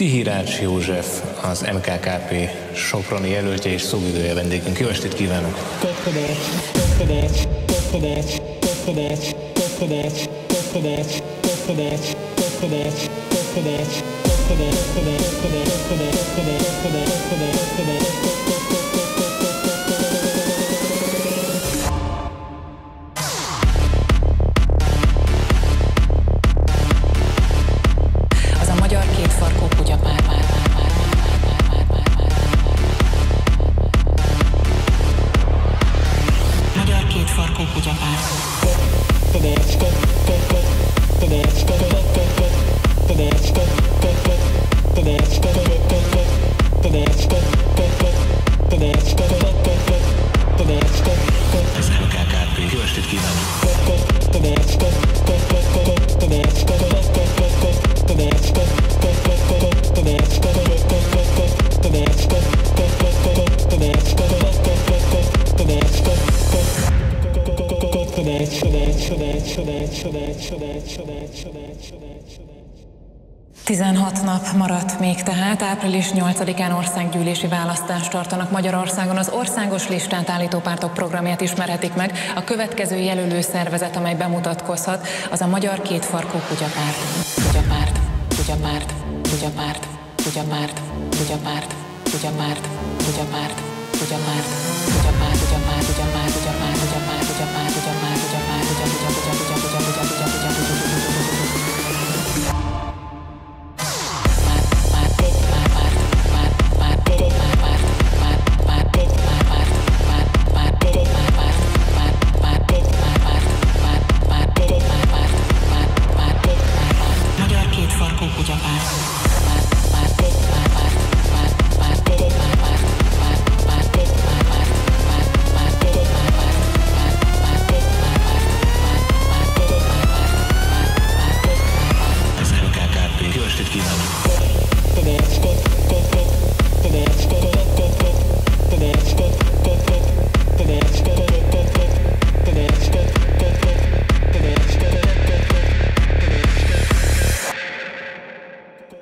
Tihirács József, az MKKP Soproni jelöltje és szóvidője vendégünk. Jó estét kívánok! Köszönöm, Let's go. 16 nap maradt még tehát, április 8-án országgyűlési választást tartanak Magyarországon. Az országos listát állító pártok programját ismerhetik meg. A következő jelölő szervezet, amely bemutatkozhat, az a Magyar Kétfarkú Kutyapárt. Kutyapárt, kutyapárt, kutyapárt, kutyapárt, kutyapárt, kutyapárt, kutyapárt, kutyapárt, kutyapárt, kutyapárt, kutyapárt, kutyapárt, kutyapárt. 痛苦加班